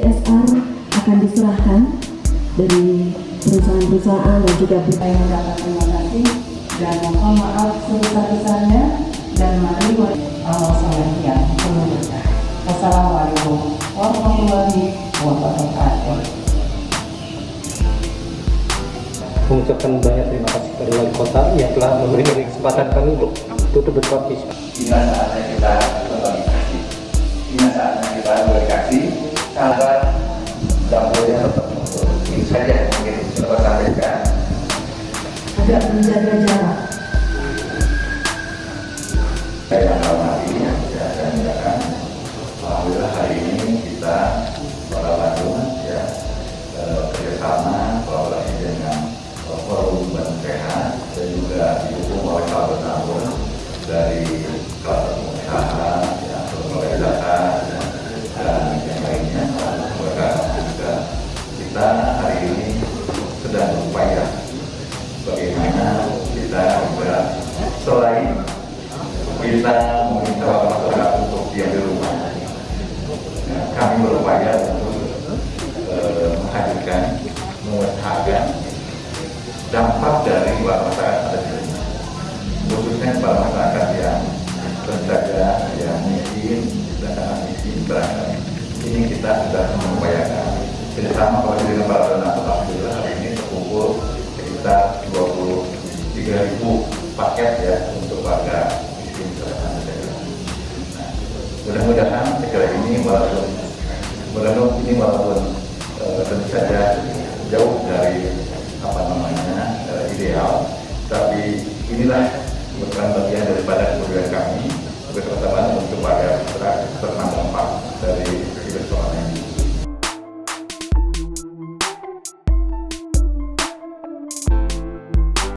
CSR akan diserahkan dari perusahaan-perusahaan dan juga Saya mengucapkan terima kasih dan mohon maaf sebesar-besarnya dan mari Allah SWT yang penuh berkah. Wassalamualaikum warahmatullahi wabarakatuh. mengucapkan banyak terima kasih kepada wali kota yang telah memberi kami kesempatan kami untuk tutup berpartisipasi. Inilah saatnya kita berkomunikasi. Inilah saatnya kita dapurnya tetap. Ini saja mungkin dapat sampaikan. agak menjaga jarak. Saya yang hormati yang saya akan menyampaikan. Alhamdulillah hari ini kita Kota Bandung ya eh, kerjasama kolaborasi dengan Forum Bandung Sehat dan juga didukung oleh sahabat nabung dari kita meminta masyarakat untuk diam di rumah. Ya, kami berupaya untuk eh, menghadirkan, dampak dari masyarakat ada di rumah. Khususnya kepada masyarakat yang saja yang miskin dan sangat miskin barangkali. Ini kita sudah mengupayakan kerjasama kalau dengan para donatur alhamdulillah hari ini terkumpul sekitar 23 ribu paket ya untuk warga mudah-mudahan segera ini walaupun mudah-mudahan ini walaupun eh, tentu saja jauh dari apa namanya eh, ideal, tapi inilah merupakan bagian